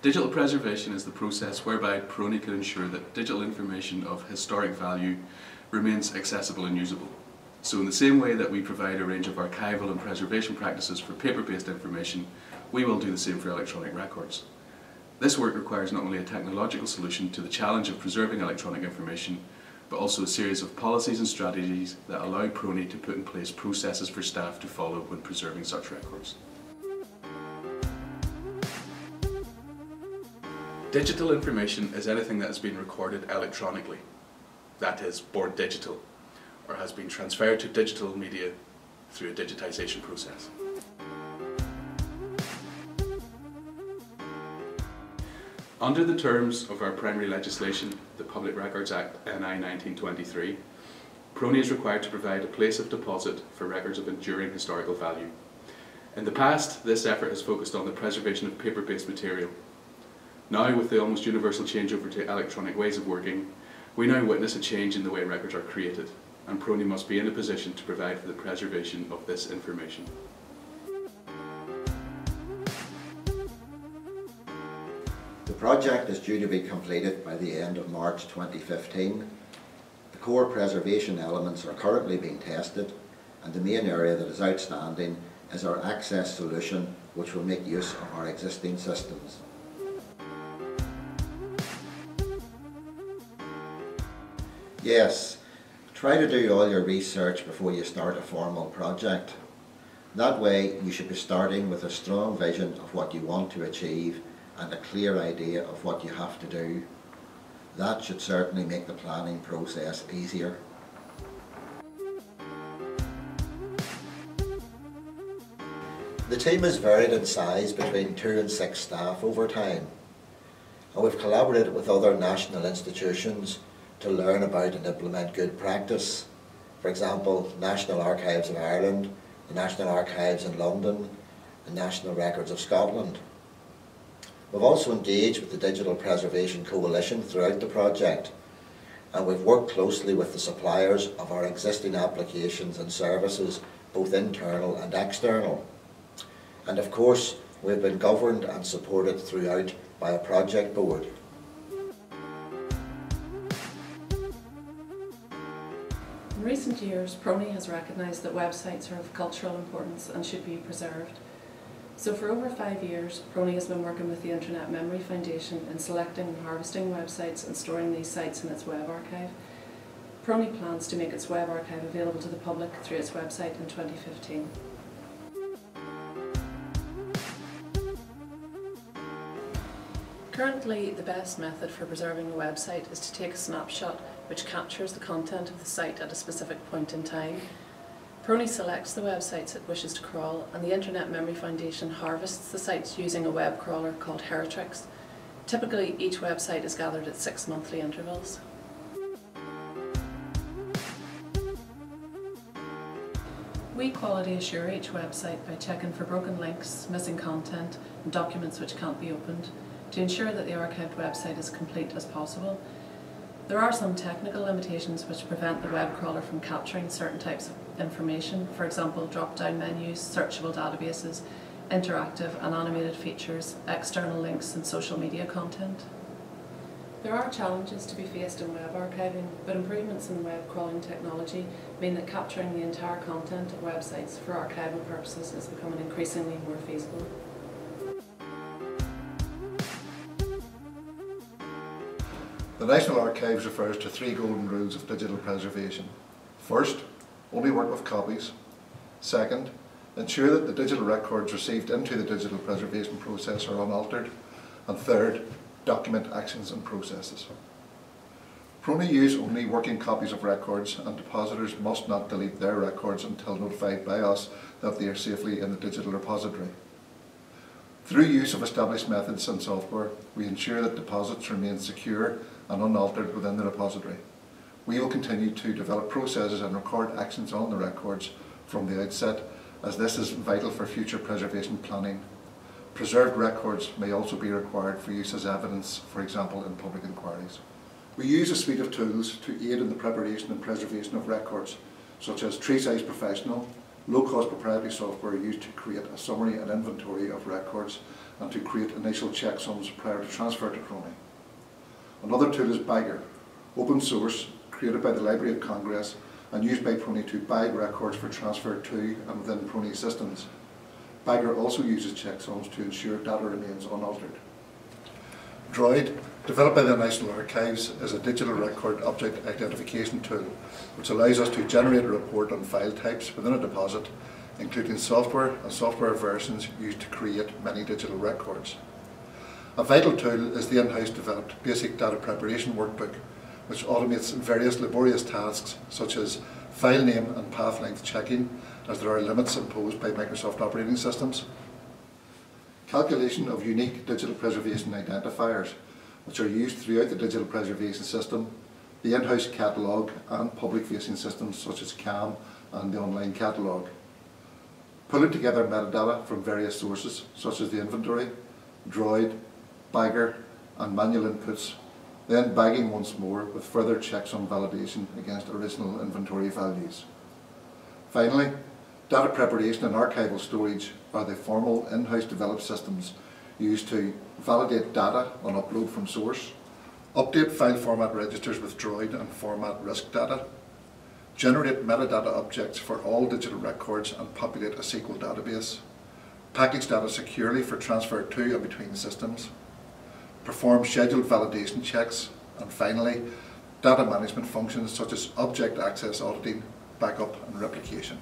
Digital preservation is the process whereby PRONI can ensure that digital information of historic value remains accessible and usable. So in the same way that we provide a range of archival and preservation practices for paper-based information, we will do the same for electronic records. This work requires not only a technological solution to the challenge of preserving electronic information, but also a series of policies and strategies that allow PRONI to put in place processes for staff to follow when preserving such records. Digital information is anything that has been recorded electronically, that is, born digital, or has been transferred to digital media through a digitisation process. Under the terms of our primary legislation, the Public Records Act NI 1923, PRONI is required to provide a place of deposit for records of enduring historical value. In the past, this effort has focused on the preservation of paper-based material. Now, with the almost universal changeover to electronic ways of working, we now witness a change in the way records are created, and PRONI must be in a position to provide for the preservation of this information. The project is due to be completed by the end of March 2015. The core preservation elements are currently being tested and the main area that is outstanding is our access solution which will make use of our existing systems. Yes, try to do all your research before you start a formal project. That way you should be starting with a strong vision of what you want to achieve and a clear idea of what you have to do. That should certainly make the planning process easier. The team has varied in size between two and six staff over time and we've collaborated with other national institutions to learn about and implement good practice. For example, National Archives of Ireland, the National Archives in London, the National Records of Scotland. We've also engaged with the Digital Preservation Coalition throughout the project and we've worked closely with the suppliers of our existing applications and services, both internal and external. And of course, we've been governed and supported throughout by a project board. Recent years, PRONI has recognised that websites are of cultural importance and should be preserved. So for over five years, PRONI has been working with the Internet Memory Foundation in selecting and harvesting websites and storing these sites in its web archive. PRONI plans to make its web archive available to the public through its website in 2015. Currently, the best method for preserving a website is to take a snapshot which captures the content of the site at a specific point in time PRONI selects the websites it wishes to crawl and the Internet Memory Foundation harvests the sites using a web crawler called Heritrix. Typically each website is gathered at six monthly intervals. We quality assure each website by checking for broken links, missing content and documents which can't be opened to ensure that the archived website is complete as possible there are some technical limitations which prevent the web crawler from capturing certain types of information, for example drop-down menus, searchable databases, interactive and animated features, external links and social media content. There are challenges to be faced in web archiving, but improvements in web crawling technology mean that capturing the entire content of websites for archival purposes is becoming increasingly more feasible. The National Archives refers to three golden rules of digital preservation. First, only work with copies. Second, ensure that the digital records received into the digital preservation process are unaltered. And third, document actions and processes. PRONI use only working copies of records and depositors must not delete their records until notified by us that they are safely in the digital repository. Through use of established methods and software, we ensure that deposits remain secure and unaltered within the repository. We will continue to develop processes and record actions on the records from the outset as this is vital for future preservation planning. Preserved records may also be required for use as evidence, for example in public inquiries. We use a suite of tools to aid in the preparation and preservation of records such as TreeSize Professional, low-cost proprietary software used to create a summary and inventory of records and to create initial checksums prior to transfer to PRONI. Another tool is Bagger, open source, created by the Library of Congress and used by PRONI to bag records for transfer to and within PRONI systems. Bagger also uses checksums to ensure data remains unaltered. Droid, developed by the National Archives, is a digital record object identification tool which allows us to generate a report on file types within a deposit, including software and software versions used to create many digital records. A vital tool is the in-house developed Basic Data Preparation Workbook, which automates various laborious tasks such as file name and path length checking, as there are limits imposed by Microsoft operating systems. Calculation of unique digital preservation identifiers, which are used throughout the digital preservation system, the in-house catalogue and public-facing systems such as CALM and the online catalogue. Pulling together metadata from various sources such as the inventory, Droid, Bagger and manual inputs, then bagging once more with further checks on validation against original inventory values. Finally, data preparation and archival storage are the formal in-house developed systems used to validate data on upload from source, update file format registers with Droid and format risk data, generate metadata objects for all digital records and populate a SQL database, package data securely for transfer to and between systems, perform scheduled validation checks, and finally, data management functions such as object access auditing, backup and replication.